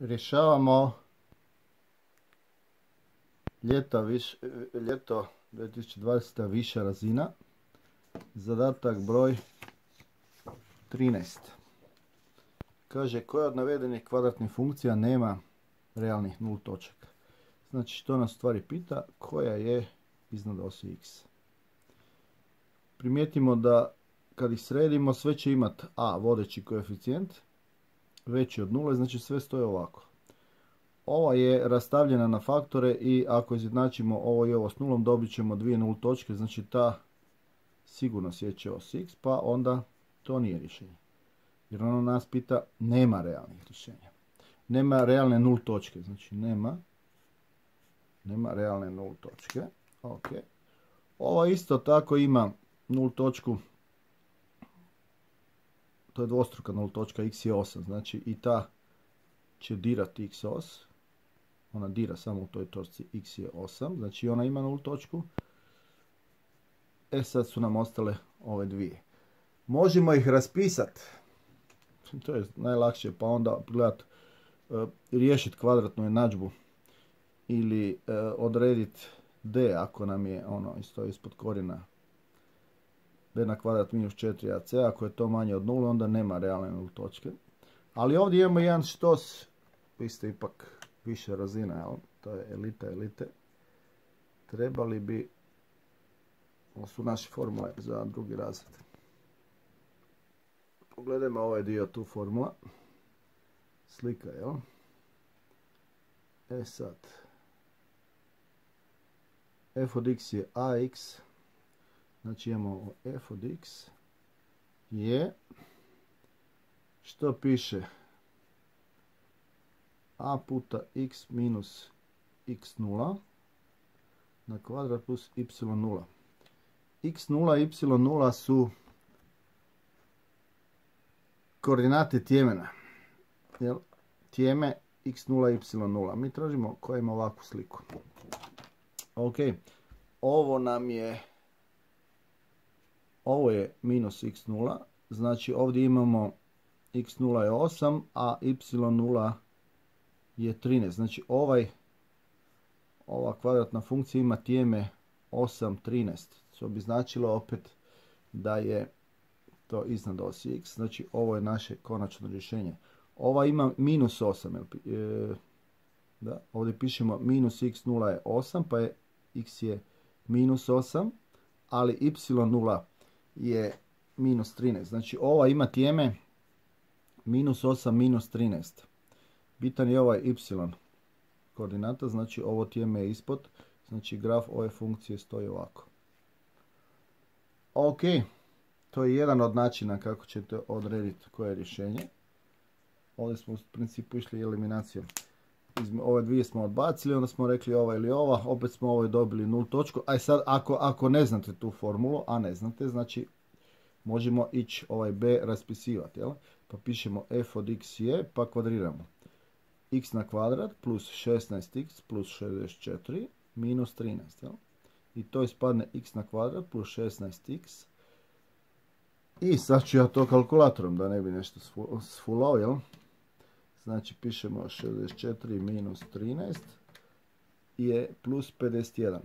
Rješavamo ljeta viš, ljeto 2020. viša razina. Zadatak broj 13. Kaže koja od navedenih kvadratnih funkcija nema realnih nul točaka. Znači što nas stvari pita koja je iznad osi x. Primijetimo da kad ih sredimo sve će imati a vodeći koeficijent veći od nule, znači sve stoje ovako. Ova je rastavljena na faktore i ako izjednačimo ovo i ovo s nulom dobit ćemo dvije nul točke, znači ta sigurno sjeće os x, pa onda to nije rješenje. Jer ono nas pita nema realnih rješenja. Nema realne nul točke, znači nema nema realne nul točke. Ova isto tako ima nul točku to je dvostruka x je 8, znači i ta će dirati x os, ona dira samo u toj točci x je 8, znači ona ima nul točku. E sad su nam ostale ove dvije. Možemo ih raspisati, to je najlakše, pa onda gledat, e, riješiti kvadratnu jednadžbu ili e, odrediti d ako nam je ono isto ispod korijena b na kvadrat minus 4ac, ako je to manje od 0, onda nema realne 0 točke. Ali ovdje imamo jedan štos, vi ste ipak više razina, jel? to je elita elite. Trebali bi, ovo su naše formule za drugi razred. Pogledajmo ovaj dio tu formula. Slika, jel? E sad, f od x je ax Znači imamo f od x je što piše a puta x minus x0 na kvadrat plus y0. x0 i y0 su koordinate tjemena. Jel? Tjeme x0 i y0. Mi tražimo koja ima ovakvu sliku. Ok, ovo nam je ovo je minus x0, znači ovdje imamo x0 je 8, a y0 je 13. Znači ovaj, ova kvadratna funkcija ima tijeme 8, 13. Što bi značilo opet da je to iznad osi x. Znači ovo je naše konačno rješenje. Ova ima minus 8. E, da, ovdje pišemo minus x0 je 8, pa je x je minus 8, ali y0 je minus 13. Znači ova ima tijeme minus 8, minus 13. Bitan je ovaj y koordinata, znači ovo tijeme je ispod. Znači graf ove funkcije stoji ovako. Ok, to je jedan od načina kako ćete odrediti koje je rješenje. Ovdje smo u principu išli eliminacijom. Ove dvije smo odbacili, onda smo rekli ova ili ova, opet smo ovoj dobili nul točku. Aj sad, ako, ako ne znate tu formulu, a ne znate, znači možemo ići ovaj b raspisivati. Jel? Pa pišemo f od x je, pa kvadriramo. x na kvadrat plus 16x plus 64 minus 13. Jel? I to ispadne x na kvadrat plus 16x. I sad ću ja to kalkulatorom da ne bi nešto sfulao. Jel? Znači pišemo 64 minus 13 je plus 51.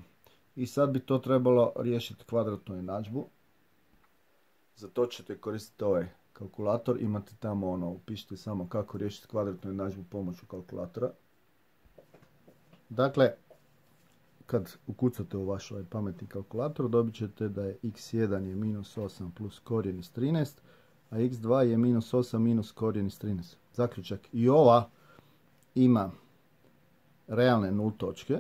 I sad bi to trebalo riješiti kvadratnu jednadžbu. Za to ćete koristiti ovaj kalkulator. Imate tamo ono, upišite samo kako riješiti kvadratnu jednadžbu pomoću kalkulatora. Dakle, kad ukucate u vaš ovaj pametni kalkulator, dobit ćete da je x1 je minus 8 plus korijen iz 13, a x2 je minus 8 minus korijen iz 13. Zaključak. I ova ima realne nul točke,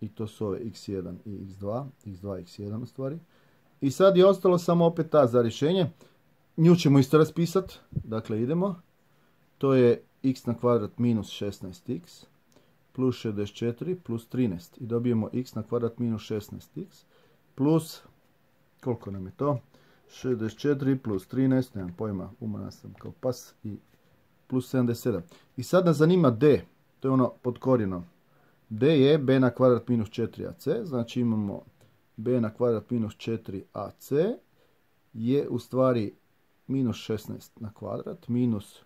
i to su ove x1 i x2, x2 x1 u stvari. I sad je ostalo samo opet ta za rješenje. Nju ćemo isto raspisati. Dakle, idemo. To je x na kvadrat minus 16x plus 64 plus 13. I dobijemo x na kvadrat minus 16x plus, koliko nam je to? 64 plus 13, nemam pojma, umana sam kao pas i plus 77. I sad nas zanima d, to je ono pod korijenom. d je b na kvadrat minus 4ac, znači imamo b na kvadrat minus 4ac je u stvari minus 16 na kvadrat minus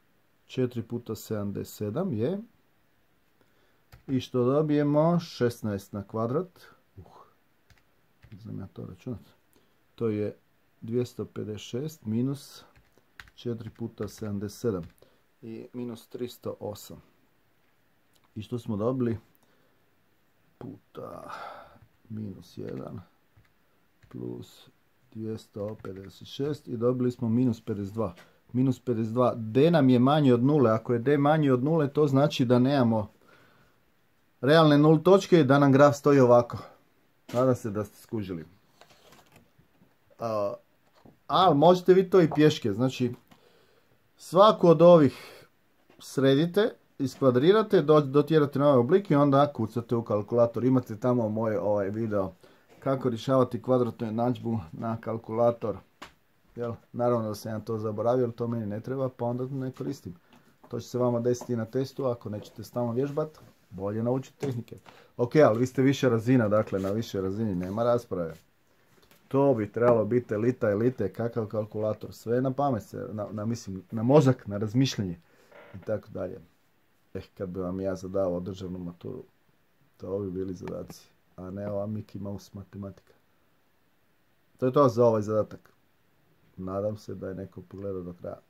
4 puta 77 je I što dobijemo? 16 na kvadrat. Uh, znam ja to računat. To je 256 minus 4 puta 77 i minus 308. I što smo dobili? Puta minus 1 plus 256 i dobili smo minus 52. Minus 52. D nam je manji od nule. Ako je D manji od nule, to znači da nemamo realne nul točke i da nam graf stoji ovako. Nadam se da ste skužili. Ali možete vi to i pješke. Znači, svaku od ovih sredite, iskvadrirate, dotjerate na ovaj oblik i onda kucate u kalkulator. Imate tamo moj ovaj video kako rješavati kvadratnu jednadžbu na kalkulator. Jel? Naravno da sam ja to zaboravio, jer to meni ne treba, pa onda ne koristim. To će se vama desiti na testu, ako nećete stalno vježbat, bolje naučiti tehnike. Ok, ali vi ste više razina, dakle na više razini nema rasprave. To bi trebalo biti elita elite, kakav kalkulator, sve na pamet se, na, na, mislim, na mozak, na razmišljanje i tako dalje. Eh, kad bi vam ja zadavao državnu maturu, to bi bili zadaci, a ne ova Mickey Mouse matematika. To je to za ovaj zadatak. Nadam se da je neko pogledao do kraja.